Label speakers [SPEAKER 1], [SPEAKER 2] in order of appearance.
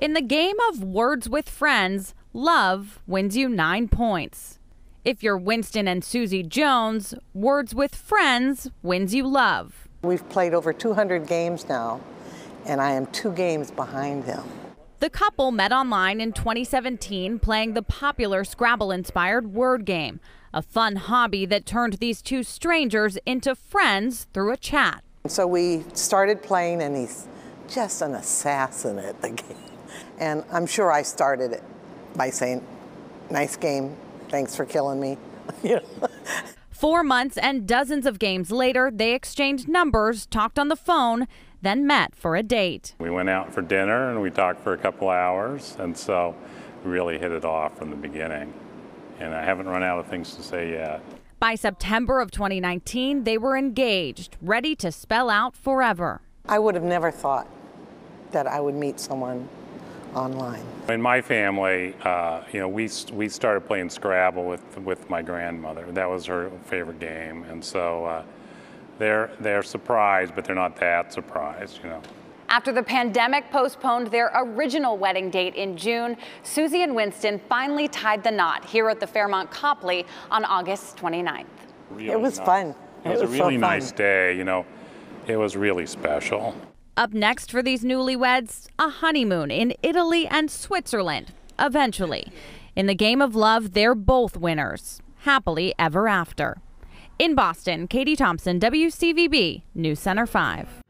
[SPEAKER 1] In the game of words with friends, love wins you nine points. If you're Winston and Susie Jones, words with friends wins you love.
[SPEAKER 2] We've played over 200 games now, and I am two games behind them.
[SPEAKER 1] The couple met online in 2017 playing the popular Scrabble inspired word game, a fun hobby that turned these two strangers into friends through a chat.
[SPEAKER 2] So we started playing, and he's just an assassin at the game. And I'm sure I started it by saying, nice game, thanks for killing me.
[SPEAKER 1] Four months and dozens of games later, they exchanged numbers, talked on the phone, then met for a date.
[SPEAKER 3] We went out for dinner and we talked for a couple hours, and so we really hit it off from the beginning. And I haven't run out of things to say yet.
[SPEAKER 1] By September of 2019, they were engaged, ready to spell out forever.
[SPEAKER 2] I would have never thought that I would meet someone online.
[SPEAKER 3] In my family, uh, you know, we we started playing Scrabble with with my grandmother. That was her favorite game, and so uh, they're they're surprised, but they're not that surprised, you know.
[SPEAKER 4] After the pandemic postponed their original wedding date in June, Susie and Winston finally tied the knot here at the Fairmont Copley on August 29th.
[SPEAKER 2] Really it was nice. fun.
[SPEAKER 3] It, was, it was a really so nice day, you know. It was really special.
[SPEAKER 1] Up next for these newlyweds, a honeymoon in Italy and Switzerland, eventually. In the game of love, they're both winners, happily ever after. In Boston, Katie Thompson, WCVB, News Center 5.